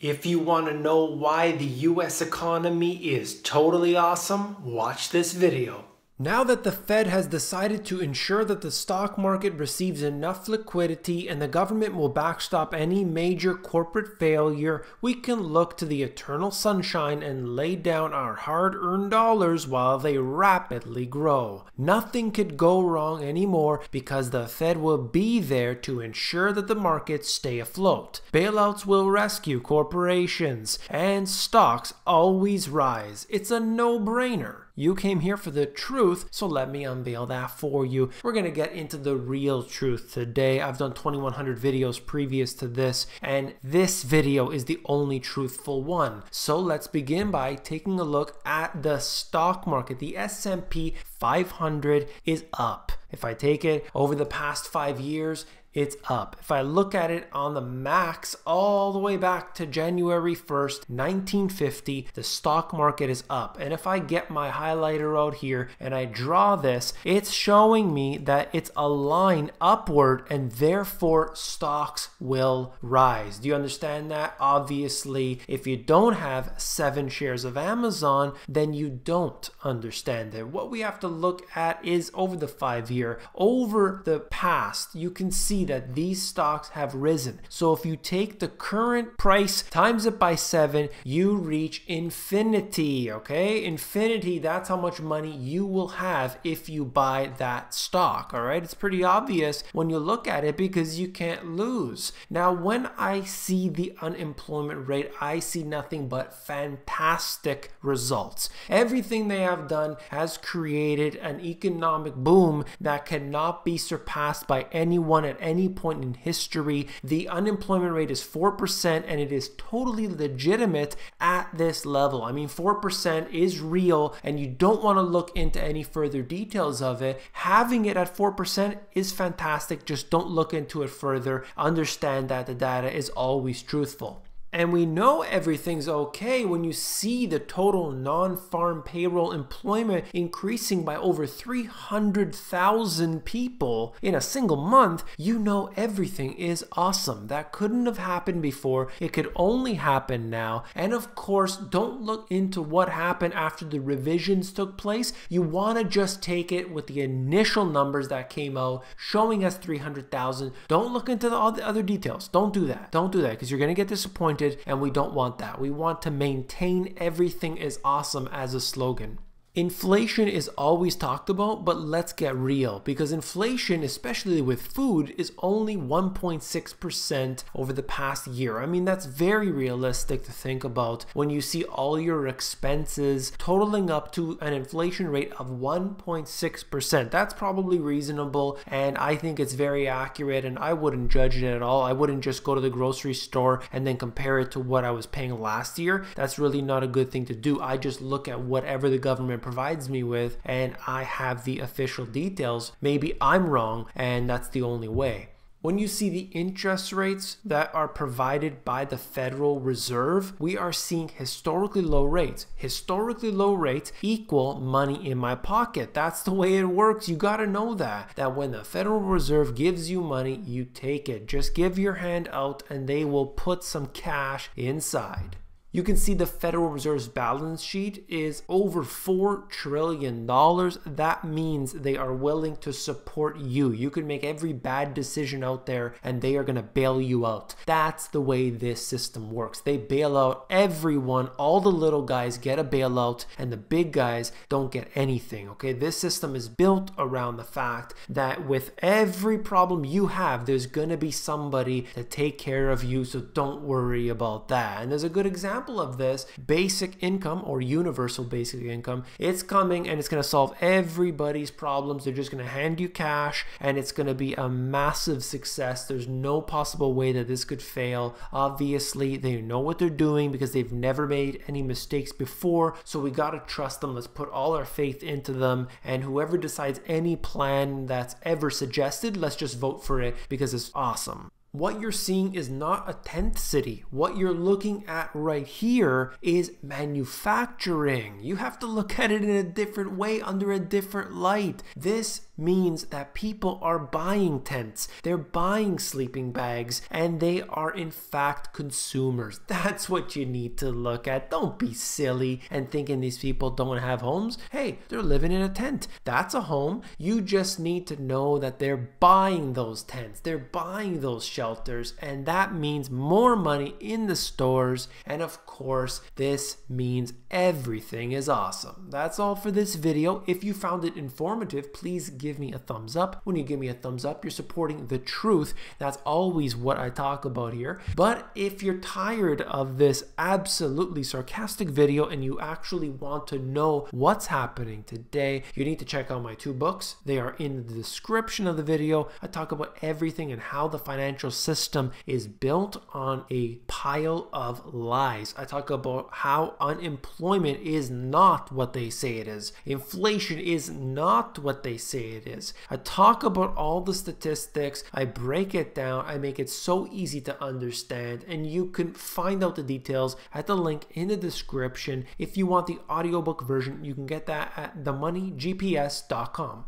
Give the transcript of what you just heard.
If you want to know why the US economy is totally awesome, watch this video. Now that the Fed has decided to ensure that the stock market receives enough liquidity and the government will backstop any major corporate failure, we can look to the eternal sunshine and lay down our hard earned dollars while they rapidly grow. Nothing could go wrong anymore because the Fed will be there to ensure that the markets stay afloat. Bailouts will rescue corporations, and stocks always rise. It's a no brainer. You came here for the truth, so let me unveil that for you. We're going to get into the real truth today. I've done 2100 videos previous to this, and this video is the only truthful one. So let's begin by taking a look at the stock market. The S&P 500 is up. If I take it over the past five years, it's up. If I look at it on the max all the way back to January 1st, 1950, the stock market is up. And if I get my highlighter out here and I draw this, it's showing me that it's a line upward and therefore stocks will rise. Do you understand that? Obviously, if you don't have seven shares of Amazon, then you don't understand it. What we have to look at is over the five year, over the past, you can see see that these stocks have risen. So if you take the current price times it by seven, you reach infinity, okay? Infinity, that's how much money you will have if you buy that stock, all right? It's pretty obvious when you look at it because you can't lose. Now, when I see the unemployment rate, I see nothing but fantastic results. Everything they have done has created an economic boom that cannot be surpassed by anyone at any any point in history. The unemployment rate is 4%, and it is totally legitimate at this level. I mean, 4% is real, and you don't want to look into any further details of it. Having it at 4% is fantastic. Just don't look into it further. Understand that the data is always truthful. And we know everything's okay when you see the total non farm payroll employment increasing by over 300,000 people in a single month. You know everything is awesome. That couldn't have happened before. It could only happen now. And of course, don't look into what happened after the revisions took place. You want to just take it with the initial numbers that came out showing us 300,000. Don't look into the, all the other details. Don't do that. Don't do that because you're going to get disappointed and we don't want that. We want to maintain everything is awesome as a slogan. Inflation is always talked about, but let's get real because inflation, especially with food, is only 1.6% over the past year. I mean, that's very realistic to think about when you see all your expenses totaling up to an inflation rate of 1.6%. That's probably reasonable, and I think it's very accurate, and I wouldn't judge it at all. I wouldn't just go to the grocery store and then compare it to what I was paying last year. That's really not a good thing to do. I just look at whatever the government provides me with and I have the official details, maybe I'm wrong and that's the only way. When you see the interest rates that are provided by the Federal Reserve, we are seeing historically low rates. Historically low rates equal money in my pocket. That's the way it works. You got to know that. That when the Federal Reserve gives you money, you take it. Just give your hand out and they will put some cash inside. You can see the Federal Reserve's balance sheet is over $4 trillion. That means they are willing to support you. You can make every bad decision out there and they are going to bail you out. That's the way this system works. They bail out everyone. All the little guys get a bailout and the big guys don't get anything. Okay, this system is built around the fact that with every problem you have, there's going to be somebody to take care of you. So don't worry about that. And there's a good example example of this, basic income or universal basic income, it's coming and it's going to solve everybody's problems. They're just going to hand you cash and it's going to be a massive success. There's no possible way that this could fail. Obviously, they know what they're doing because they've never made any mistakes before. So we got to trust them. Let's put all our faith into them. And whoever decides any plan that's ever suggested, let's just vote for it because it's awesome. What you're seeing is not a tent city. What you're looking at right here is manufacturing. You have to look at it in a different way, under a different light. This means that people are buying tents, they're buying sleeping bags, and they are in fact consumers. That's what you need to look at. Don't be silly and thinking these people don't have homes. Hey, they're living in a tent. That's a home. You just need to know that they're buying those tents, they're buying those shelters, and that means more money in the stores. And of course, this means everything is awesome. That's all for this video. If you found it informative, please give me a thumbs up. When you give me a thumbs up, you're supporting the truth. That's always what I talk about here. But if you're tired of this absolutely sarcastic video and you actually want to know what's happening today, you need to check out my two books. They are in the description of the video. I talk about everything and how the financial system is built on a pile of lies. I talk about how unemployment is not what they say it is. Inflation is not what they say it is. I talk about all the statistics, I break it down, I make it so easy to understand, and you can find out the details at the link in the description. If you want the audiobook version, you can get that at themoneygps.com.